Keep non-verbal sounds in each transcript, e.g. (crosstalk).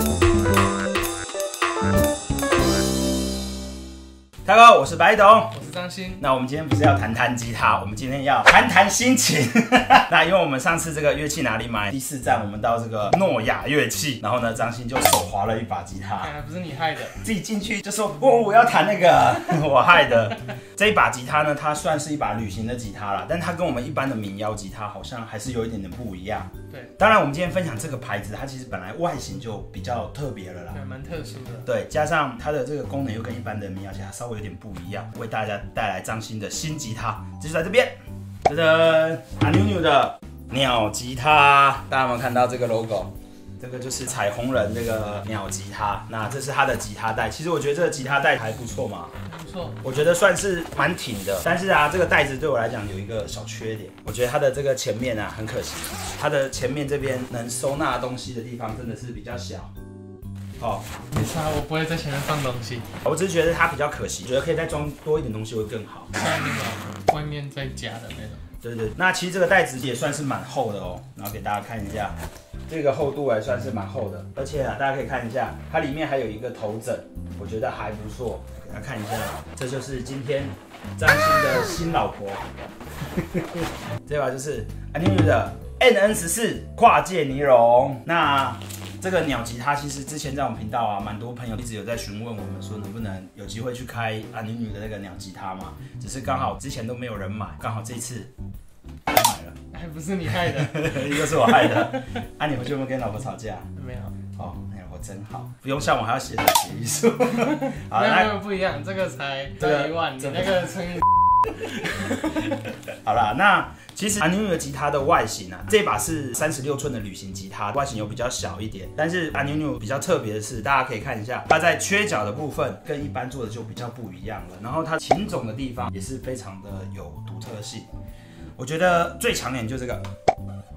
thank you 大家好，我是白董。我是张鑫。那我们今天不是要谈弹吉他，我们今天要谈谈心情。(laughs) 那因为我们上次这个乐器哪里买？第四站我们到这个诺亚乐器，然后呢，张鑫就手滑了一把吉他，还不是你害的。自己进去就说：“哦，我要弹那个，(laughs) 我害的。”这一把吉他呢，它算是一把旅行的吉他啦，但它跟我们一般的民谣吉他好像还是有一点点不一样。对，当然我们今天分享这个牌子，它其实本来外形就比较特别了啦，对，蛮特殊的。对，加上它的这个功能又跟一般的民谣吉他稍微有点不一样，为大家带来张新的新吉他，就是在这边，噔噔，阿妞妞的鸟吉他，大家有没有看到这个 logo？这个就是彩虹人这个鸟吉他，那这是它的吉他带。其实我觉得这个吉他带还不错嘛，不错，我觉得算是蛮挺的。但是啊，这个袋子对我来讲有一个小缺点，我觉得它的这个前面啊很可惜，它的前面这边能收纳东西的地方真的是比较小。哦，没事啊，我不会在前面放东西。我只是觉得它比较可惜，觉得可以再装多一点东西会更好。像那个外面再加的那种。对对，那其实这个袋子也算是蛮厚的哦，然后给大家看一下，这个厚度还算是蛮厚的，而且啊，大家可以看一下，它里面还有一个头枕，我觉得还不错，给大家看一下，这就是今天张鑫的新老婆，(laughs) 这把就是安妮的 N N 十四跨界尼龙，那。这个鸟吉他其实之前在我们频道啊，蛮多朋友一直有在询问我们说能不能有机会去开阿妮女的那个鸟吉他嘛，只是刚好之前都没有人买，刚好这次我买了，还不是你害的，(laughs) 一个是我害的。啊，你回去有没有跟老婆吵架？没有。哦，那老婆真好，不用像我还要写协议书。好，那个不一样，这个才这一万，你那个乘以。(laughs) 好了，那其实阿妞妞的吉他的外形啊，这把是三十六寸的旅行吉他，外形又比较小一点。但是阿妞妞比较特别的是，大家可以看一下，它在缺角的部分跟一般做的就比较不一样了。然后它琴种的地方也是非常的有独特性。我觉得最抢眼就这个。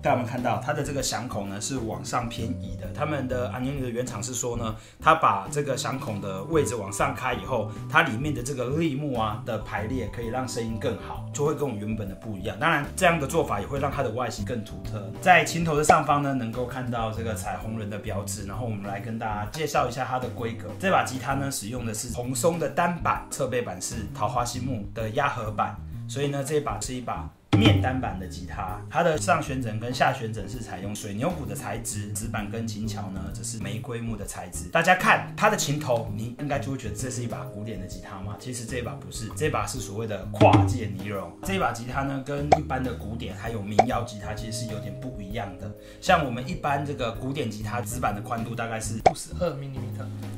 大家有没有看到它的这个响孔呢？是往上偏移的。他们的安妮妮的原厂是说呢，它把这个响孔的位置往上开以后，它里面的这个立木啊的排列可以让声音更好，就会跟我们原本的不一样。当然，这样的做法也会让它的外形更独特。在琴头的上方呢，能够看到这个彩虹人的标志。然后我们来跟大家介绍一下它的规格。这把吉他呢，使用的是红松的单板，侧背板是桃花心木的压合板，所以呢，这一把是一把。面单版的吉他，它的上旋枕跟下旋枕是采用水牛骨的材质，指板跟琴桥呢则是玫瑰木的材质。大家看它的琴头，你应该就会觉得这是一把古典的吉他吗？其实这一把不是，这把是所谓的跨界尼龙。这一把吉他呢，跟一般的古典还有民谣吉他其实是有点不一样的。像我们一般这个古典吉他指板的宽度大概是五十二 m m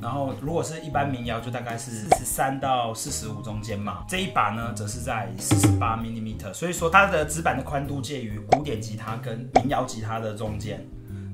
然后如果是一般民谣就大概是四十三到四十五中间嘛。这一把呢则是在四十八 m m 所以说它。它的指板的宽度介于古典吉他跟民谣吉他的中间。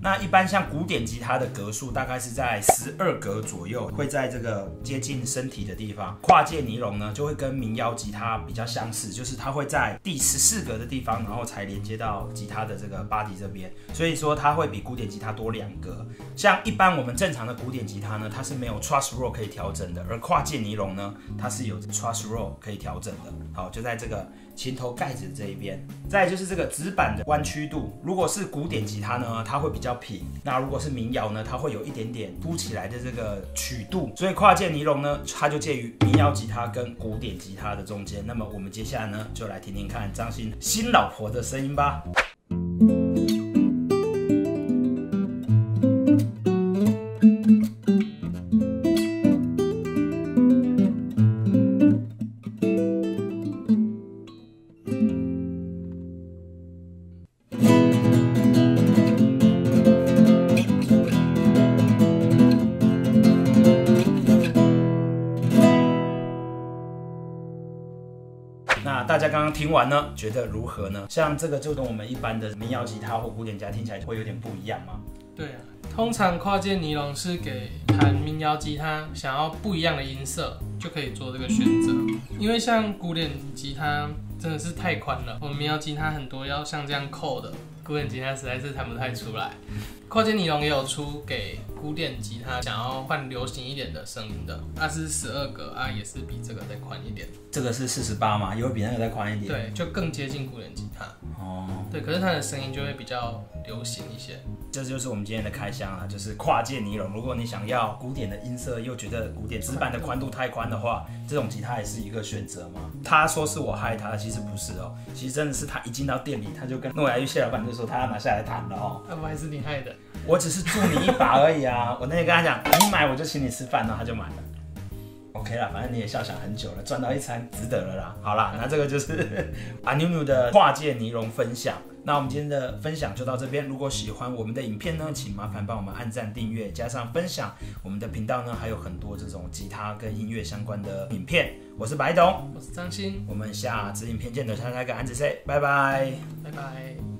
那一般像古典吉他的格数大概是在十二格左右，会在这个接近身体的地方。跨界尼龙呢，就会跟民谣吉他比较相似，就是它会在第十四格的地方，然后才连接到吉他的这个 body 这边。所以说它会比古典吉他多两格。像一般我们正常的古典吉他呢，它是没有 truss roll 可以调整的，而跨界尼龙呢，它是有 truss roll 可以调整的。好，就在这个琴头盖子这一边。再就是这个指板的弯曲度，如果是古典吉他呢，它会比较。平，那如果是民谣呢，它会有一点点凸起来的这个曲度，所以跨界尼龙呢，它就介于民谣吉他跟古典吉他的中间。那么我们接下来呢，就来听听看张欣新老婆的声音吧。家刚刚听完呢，觉得如何呢？像这个就跟我们一般的民谣吉他或古典吉他听起来会有点不一样吗？对啊，通常跨界尼龙是给弹民谣吉他想要不一样的音色，就可以做这个选择。因为像古典吉他真的是太宽了，我们民谣吉他很多要像这样扣的，古典吉他实在是弹不太出来。跨界尼龙也有出给古典吉他想要换流行一点的声音的，它是十二格啊，也是比这个再宽一点。这个是四十八嘛，也会比那个再宽一点。对，就更接近古典吉他。哦，对，可是它的声音就会比较流行一些。这就是我们今天的开箱啊，就是跨界尼龙。如果你想要古典的音色，又觉得古典指板的宽度太宽的话，这种吉他也是一个选择嘛。他说是我害他，其实不是哦，其实真的是他一进到店里，他就跟诺亚玉谢老板就说他要拿下来弹了哦。那不还是你害的？我只是助你一把而已啊！我那天跟他讲，你买我就请你吃饭，然后他就买了。OK 啦，反正你也笑想很久了，赚到一餐值得了啦。好啦，那这个就是阿 (laughs) 妞妞的跨界尼龙分享。那我们今天的分享就到这边。如果喜欢我们的影片呢，请麻烦帮我们按赞、订阅，加上分享。我们的频道呢还有很多这种吉他跟音乐相关的影片。我是白董，我是张鑫，我们下支影片见，等下来个安子 say，拜拜。拜拜。